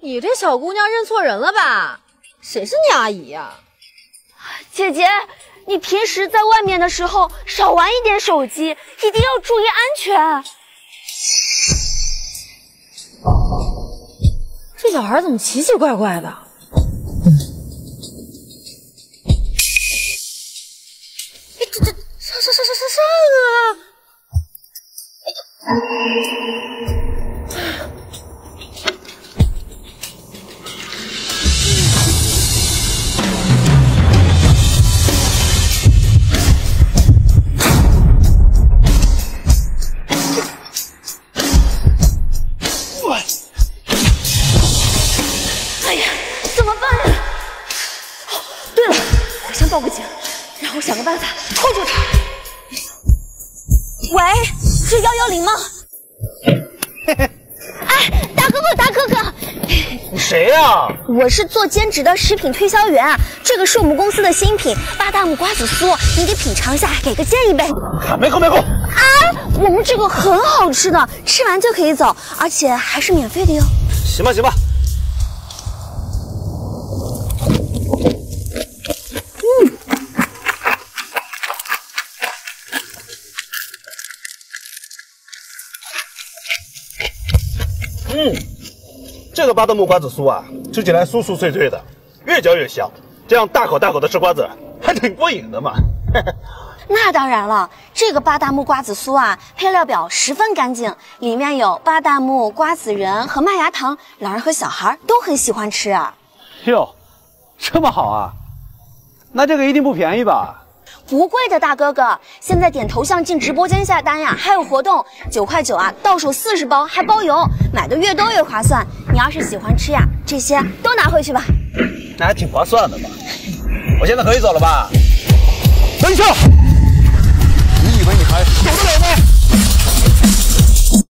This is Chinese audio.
你这小姑娘认错人了吧？谁是你阿姨呀？姐姐，你平时在外面的时候少玩一点手机，一定要注意安全。这小孩怎么奇奇怪怪的？哎，这这上上上上上上啊！报个警，然后想个办法拖住他。喂，是幺幺零吗？哎，大哥哥，大哥哥，你谁呀？我是做兼职的食品推销员，这个是我们公司的新品巴大木瓜子酥，你得品尝一下，给个建议呗。没空没空。啊，我们这个很好吃的，吃完就可以走，而且还是免费的哟。行吧行吧。嗯，这个巴旦木瓜子酥啊，吃起来酥酥脆脆的，越嚼越香。这样大口大口的吃瓜子，还挺过瘾的嘛。那当然了，这个巴旦木瓜子酥啊，配料表十分干净，里面有巴旦木瓜子仁和麦芽糖，老人和小孩都很喜欢吃啊。哟，这么好啊？那这个一定不便宜吧？不贵的大哥哥，现在点头像进直播间下单呀，还有活动，九块九啊，到手四十包还包邮，买的越多越划算。你要是喜欢吃呀，这些都拿回去吧。那还挺划算的嘛。我现在可以走了吧？等一下。